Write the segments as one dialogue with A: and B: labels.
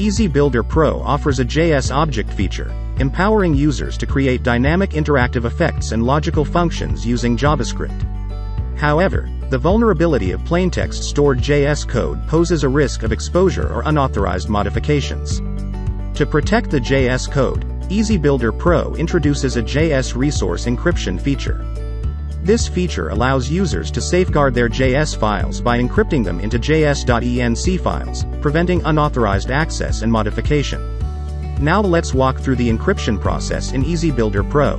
A: EasyBuilder Pro offers a JS object feature, empowering users to create dynamic interactive effects and logical functions using JavaScript. However, the vulnerability of plaintext stored JS code poses a risk of exposure or unauthorized modifications. To protect the JS code, EasyBuilder Pro introduces a JS resource encryption feature. This feature allows users to safeguard their JS files by encrypting them into js.enc files, preventing unauthorized access and modification. Now let's walk through the encryption process in EasyBuilder Pro.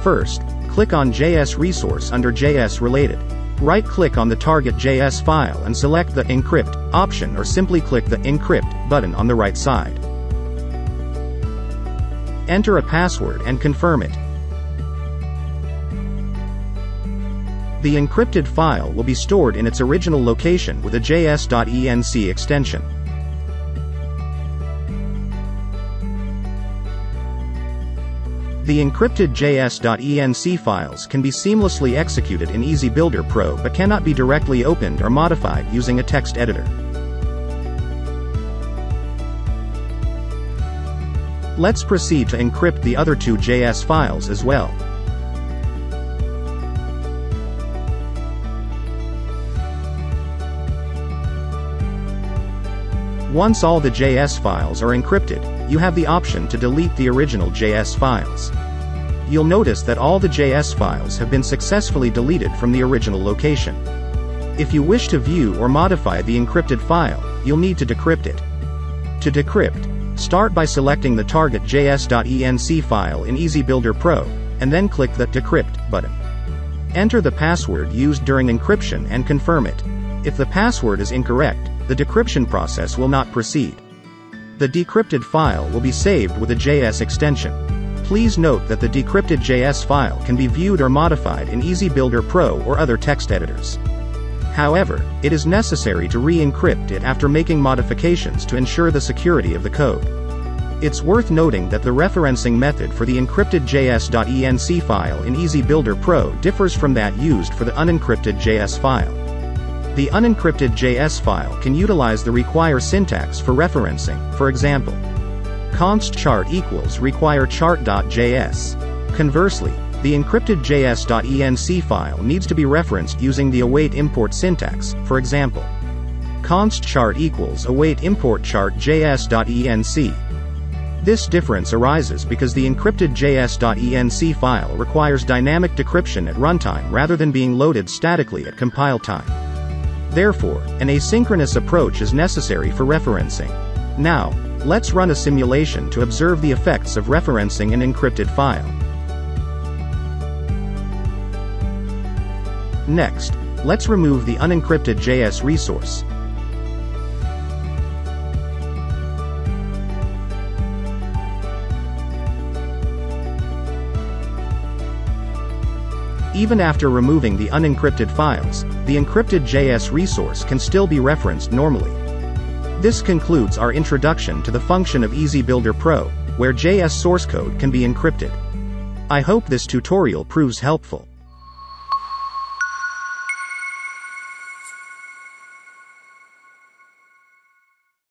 A: First, click on JS resource under JS related. Right-click on the target JS file and select the Encrypt option or simply click the Encrypt button on the right side. Enter a password and confirm it. The encrypted file will be stored in its original location with a js.enc extension. The encrypted js.enc files can be seamlessly executed in EasyBuilder Pro but cannot be directly opened or modified using a text editor. Let's proceed to encrypt the other two JS files as well. Once all the JS files are encrypted, you have the option to delete the original JS files. You'll notice that all the JS files have been successfully deleted from the original location. If you wish to view or modify the encrypted file, you'll need to decrypt it. To decrypt, start by selecting the target js.enc file in EasyBuilder Pro, and then click the Decrypt button. Enter the password used during encryption and confirm it. If the password is incorrect, the decryption process will not proceed. The decrypted file will be saved with a JS extension. Please note that the decrypted JS file can be viewed or modified in EasyBuilder Pro or other text editors. However, it is necessary to re-encrypt it after making modifications to ensure the security of the code. It's worth noting that the referencing method for the encrypted js.enc file in EasyBuilder Pro differs from that used for the unencrypted JS file. The unencrypted JS file can utilize the require syntax for referencing, for example, const chart equals require chart.js. Conversely, the encrypted js.enc file needs to be referenced using the await import syntax, for example, const chart equals await import chart js.enc. This difference arises because the encrypted js.enc file requires dynamic decryption at runtime rather than being loaded statically at compile time. Therefore, an asynchronous approach is necessary for referencing. Now, let's run a simulation to observe the effects of referencing an encrypted file. Next, let's remove the unencrypted JS resource. Even after removing the unencrypted files, the encrypted JS resource can still be referenced normally. This concludes our introduction to the function of EasyBuilder Pro, where JS source code can be encrypted. I hope this tutorial proves helpful.